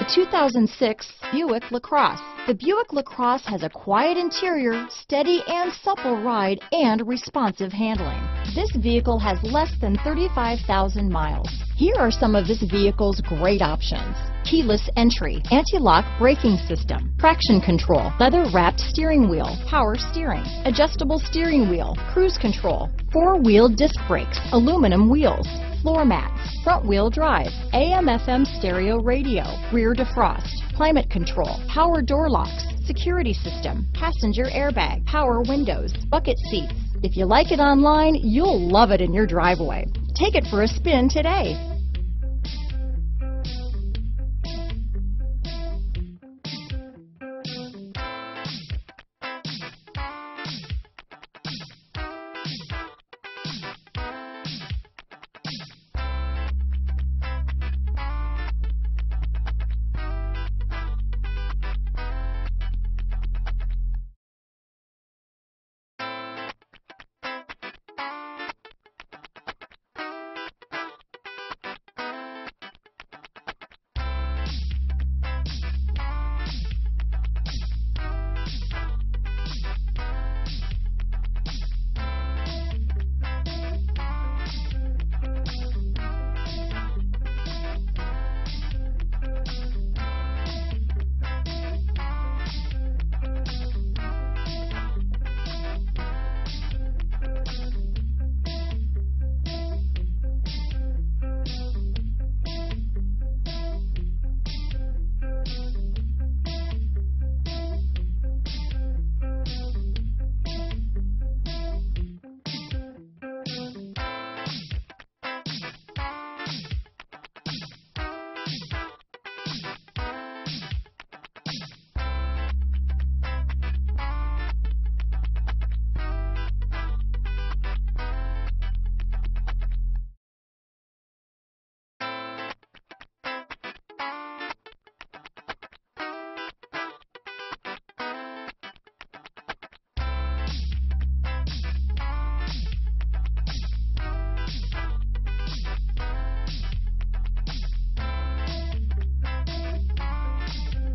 The 2006 Buick LaCrosse. The Buick LaCrosse has a quiet interior, steady and supple ride, and responsive handling. This vehicle has less than 35,000 miles. Here are some of this vehicle's great options. Keyless entry, anti-lock braking system, traction control, leather wrapped steering wheel, power steering, adjustable steering wheel, cruise control, four wheel disc brakes, aluminum wheels, floor mats, front wheel drive, AM FM stereo radio, rear defrost, climate control, power door locks, security system, passenger airbag, power windows, bucket seats. If you like it online, you'll love it in your driveway. Take it for a spin today.